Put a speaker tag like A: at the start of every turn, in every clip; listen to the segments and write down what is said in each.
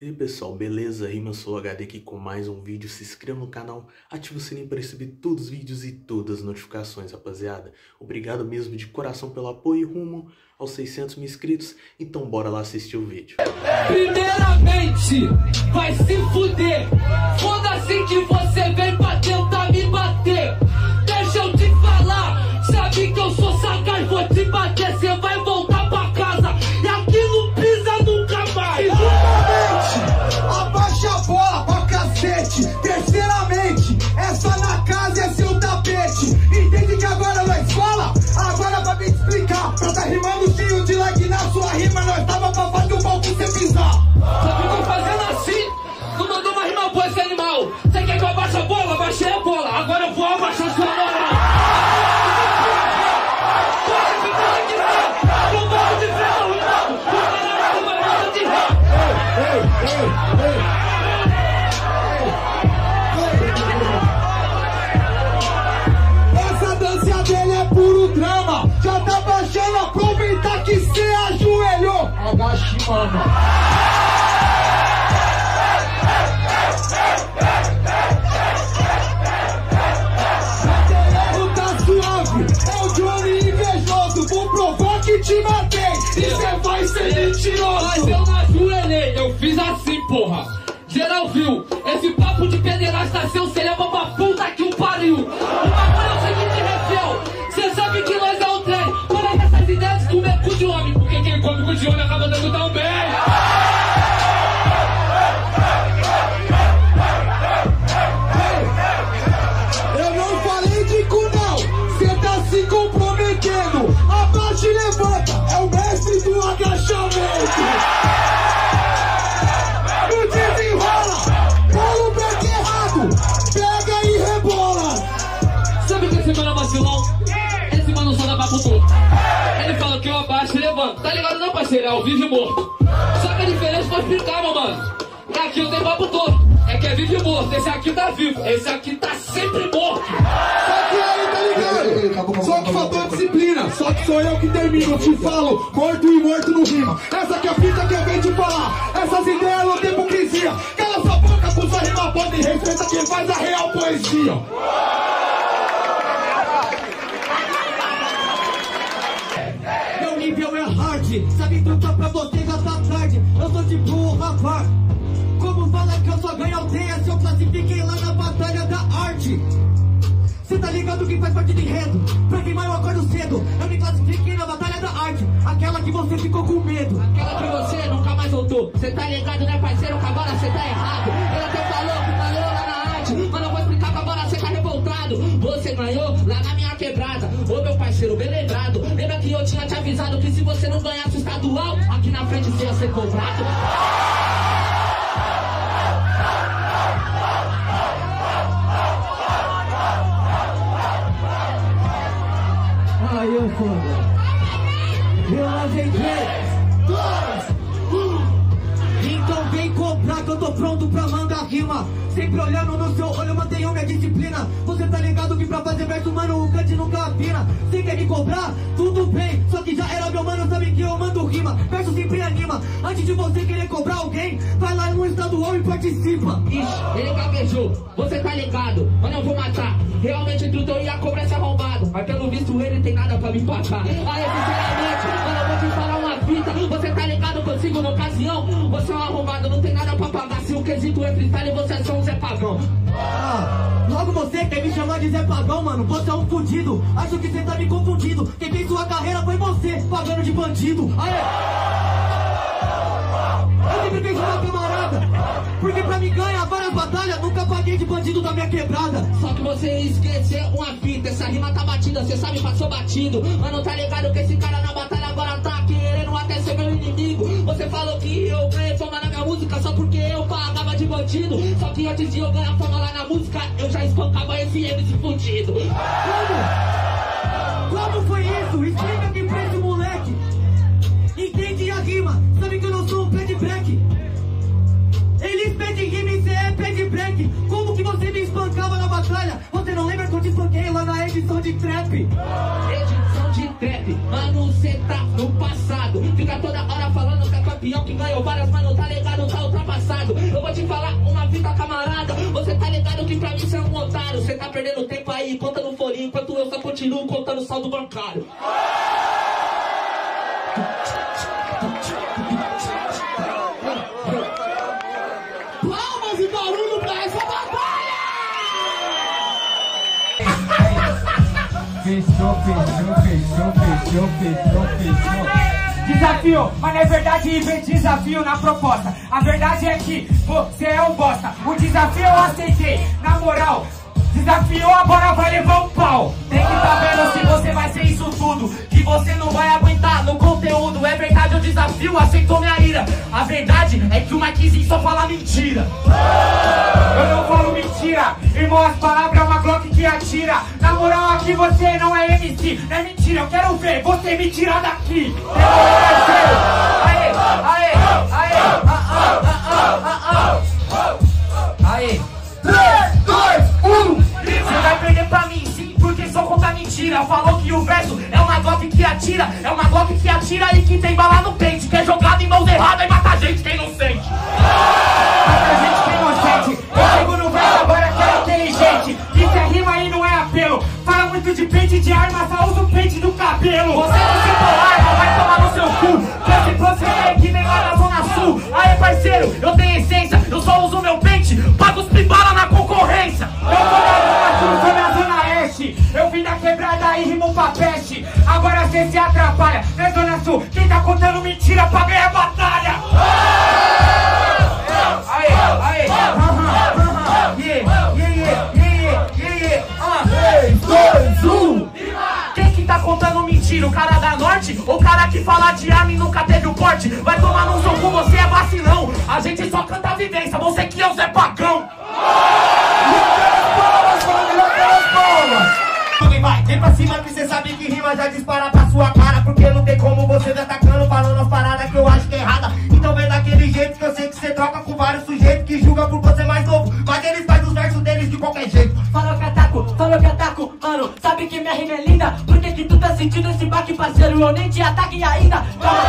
A: E aí pessoal, beleza? Rima sou HD aqui com mais um vídeo. Se inscreva no canal, ative o sininho para receber todos os vídeos e todas as notificações, rapaziada. Obrigado mesmo de coração pelo apoio rumo aos 600 mil inscritos. Então bora lá assistir o vídeo.
B: Primeiramente, vai se fuder. Foda-se que você vem pra tentar
C: baixando, aproveitar que cê ajoelhou. Agache,
B: parceiro? É ao vivo e morto. Só que a diferença vou explicar, meu mano. É aqui eu tenho papo todo. É que é vivo e morto. Esse aqui tá vivo. Esse aqui tá sempre morto.
C: Só que aí, tá ligado? Só que faltou disciplina, só que sou eu que termino. Te falo, morto e morto no rima. Essa que é a fita que eu venho te falar. Essas ideias não tem hipocrisia. Cala sua boca com sua rima pode e respeita quem faz a real poesia. Meu nível sabe cantar pra você já tá tarde. Eu sou de boa, rapaz. Como fala que eu só ganho aldeia se eu classifiquei lá na batalha da arte? Cê tá ligado que faz parte do enredo? Pra queimar eu acordo cedo. Eu me classifiquei na batalha da arte, aquela que você ficou com medo.
B: Aquela que você nunca mais voltou. Cê tá ligado, né, parceiro? Agora cê tá errado. Ele até falou que ganhou lá na arte. Mas eu vou explicar agora cê tá revoltado. Você ganhou lá na minha quebrada. Ô, meu parceiro, bem avisado que se você não ganhasse o estadual, aqui na frente você ia ser cobrado?
C: Aí eu foda. Eu ajeitei. Então vem comprar que eu tô pronto rima. Sempre olhando no seu olho, mantenho minha disciplina. Você tá ligado que pra fazer verso, mano, o cante nunca afina. Você quer me cobrar? Tudo bem. Só que já era meu mano, sabe que eu mando rima. Verso sempre anima. Antes de você querer cobrar alguém, vai lá no estadual e participa.
B: Ixi, ele gaguejou, você tá ligado, mano, eu vou matar. Realmente o eu ia cobrar esse arrombado, mas pelo visto ele tem nada pra me empatar. Aí, sinceramente, mano, eu vou te falar uma fita. Você tá ligado que eu sigo na ocasião? Você é um arrombado, não tem nada pra. Se quesito é freestyle, você é só um Zé Pagão.
C: Ah, logo você quer me chamar de Zé Pagão, mano? Você é um fudido. Acho que você tá me confundindo. Quem fez sua carreira foi você, pagando de bandido. Aê! Eu sempre fiz uma camarada. Porque pra me ganhar várias batalhas, nunca paguei de bandido da minha quebrada.
B: Só que você esqueceu uma fita, essa rima tá batida, cê sabe, passou batido. Mano, tá ligado que esse cara na batalha agora tá querendo até ser meu inimigo. Você falou que eu ganhei fama na minha música só porque eu pagava de bandido. Só que antes de eu ganhar fama lá na música, eu já espancava esse MC fudido.
C: Como? Como foi isso? Explica aqui pra esse moleque. Entende a rima? Sabe que eu não sou um pé de break. Eles pedem rima e cê é pé de break. Como que você me espancava na batalha? Você não lembra que eu te espanquei lá na edição de trap?
B: Edição de trap, mano, cê tá no passado. Fica toda hora falando que campeão, que ganhou várias, mas não tá ligado, tá ultrapassado. Eu vou te falar uma vida, camarada. Você tá ligado que pra mim você é um otário. Você tá perdendo tempo aí, conta no folhinho, enquanto eu só continuo contando saldo bancário.
D: Palmas e barulho pra essa batalha!
E: Fechou, fechou, fechou, fechou, fechou, fechou. Desafio, mas é verdade vem desafio na proposta. A verdade é que você é um bosta. O desafio eu aceitei, na moral. Desafiou, agora vai levar um pau. Tem que tá vendo se você vai ser isso tudo. Que você não vai aguentar no conteúdo. É verdade, o desafio aceitou minha ira. A verdade é que o Mikezinho só fala mentira. Eu não falo mentira, irmão, as palavras é uma Glock que atira. Na moral, aqui você não é MC, não é mentira. Eu quero ver você me tirar daqui. Aê, aê, aê, ah, ah, ah, ah, ah, ah. Aê. Porque só conta mentira. Falou que o verso é uma Glock que atira, é uma Glock que atira e que tem bala no pente. Que é jogado em mãos erradas e mata gente quem não vim da quebrada e rimo pra peste. Agora cê se atrapalha, né, Zona Sul? Quem tá contando mentira pra ganhar a batalha? Aê, aê, aham, aham, yeah, yeah, yeah, yeah, yeah, yeah, ah. 3, 2, 1 Quem que tá contando mentira? O cara da norte? O cara que fala de arma e nunca teve o porte? Vai tomar no cu, você é vacilão A gente só canta a vivência, você ataco, falou que ataco, mano Sabe que minha rima é linda? Por que que tu tá sentindo esse baque, parceiro? Eu nem te ataque ainda. Calma,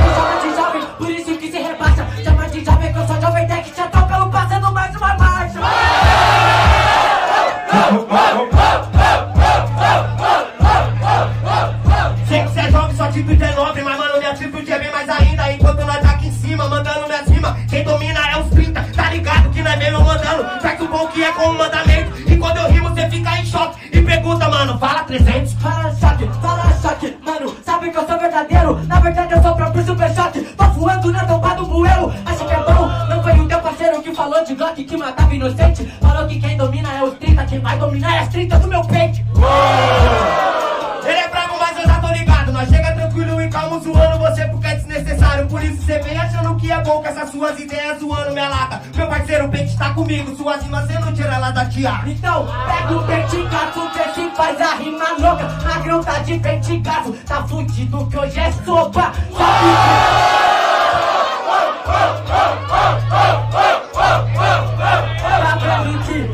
E: me chama de jovem Por isso que se rebaixa. Chama de jovem que eu sou jovem tech Já tô pelo passando mais uma marcha.
D: Sei que cê é jovem, atitude é nobre Mas mano, minha atitude é bem mais ainda. Enquanto nós tá aqui em cima, mandando minhas rimas Quem domina é os 30, tá ligado que é mesmo mandando? Faz o bom que é com o mandamento choque, mano
E: Sabe que eu sou verdadeiro Na verdade eu sou o próprio super choque Tô voando na tomba do bueiro Acha que é bom? Não foi o teu parceiro que falou de Glock Que matava inocente Falou que quem domina é os 30 Quem vai dominar é as 30 do meu peito
D: Ele é bravo, mas eu já tô ligado. Nós chega tranquilo e calmo zoando você porque é desnecessário. Por isso cê vem achando que é bom com essas suas ideias zoando minha lata. Parceiro, o pente tá comigo. Suas rimas cê não tira ela da tia.
E: Então, pega o pente gato, vê se faz a rima louca. Magrão tá de pente gato, tá fudido que hoje é sopa. Sabe que.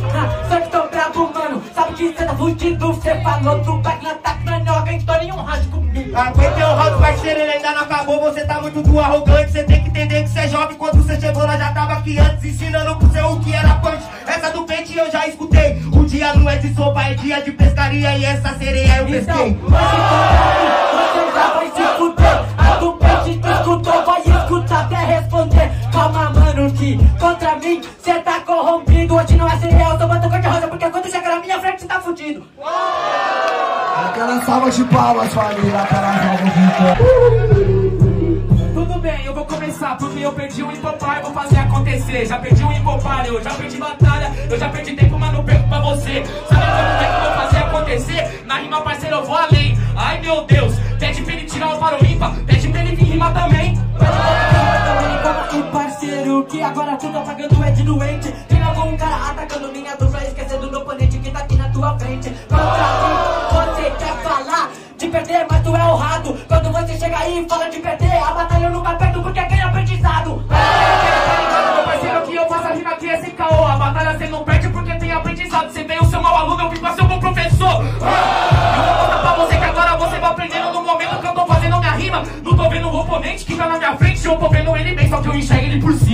E: Só que tô bravo, mano. Sabe que cê tá fudido, cê falou do back na ataque, não então nenhum rádio comigo.
D: Aguentei o round, parceiro, ele ainda não acabou. Você tá muito do arrogante. Dia não é de sopa, é dia de pescaria. E essa sereia eu
E: Então,
D: pesquei.
E: mim, você já vai se fuder. A do pente tu escutou, vai escutar até responder. Calma, mano, que contra mim cê tá corrompido. Hoje não é cereal, eu tô batendo cor de rosa, porque quando chega na minha frente cê tá fudido.
F: Aquela salva de palmas, família, aquela salva de palmas.
E: Tudo bem, eu vou começar porque eu perdi um hipopar, vou fazer acontecer. Já perdi um hipopar, eu já perdi batalha, eu já perdi tempo, mas não perco pra você. Sabe como é que eu vou fazer acontecer? Na rima, parceiro, eu vou além. Ai meu Deus, pede pra ele tirar o para o ímpar, pede pra ele vir rimar também. Pede também, aí, parceiro, que agora tu tá pagando é de doente. Tem algum cara atacando minha dupla, esquecendo do oponente que tá aqui na tua frente. Contra mim, você quer falar de perder, mas tu é o rato. Quando você chega aí e fala de perder, a batalha só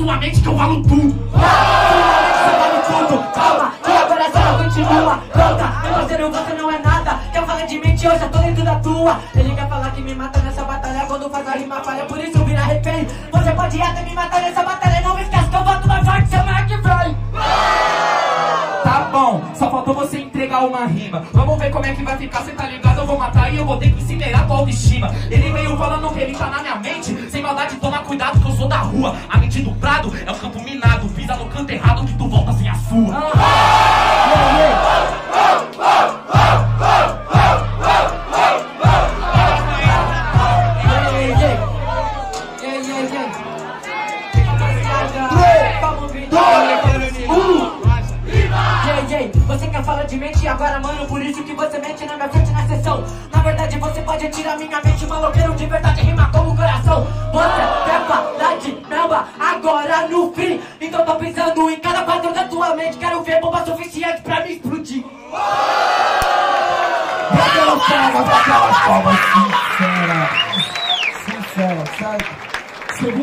E: sua mente que eu valo tudo.
G: Você vale tudo, calma, que agora a cena continua Pronta, meu parceiro, você não é nada. Quer falar de mente, eu já tô dentro da tua. Ele quer falar que me mata nessa batalha. Quando faz a rima falha, por isso vira refém Você pode até me matar nessa batalha. Não esquece que eu volto mais forte semana que vem
E: só faltou você entregar uma rima. Vamos ver como é que vai ficar, cê tá ligado? Eu vou matar e eu vou ter que incinerar tua autoestima. Ele veio falando que ele tá na minha mente. Sem maldade, toma cuidado que eu sou da rua. A mente do prado é o campo minado. Pisa no canto errado
G: isso que você mente na minha frente na sessão. Na verdade, você pode tirar minha mente, maloqueiro de verdade, rima como coração. Você quer falar de namba agora no free. Então tô pensando em cada quadro da tua mente. Quero ver bomba suficiente pra me explodir.
F: Aquelas palmas, aquelas palmas sinceras.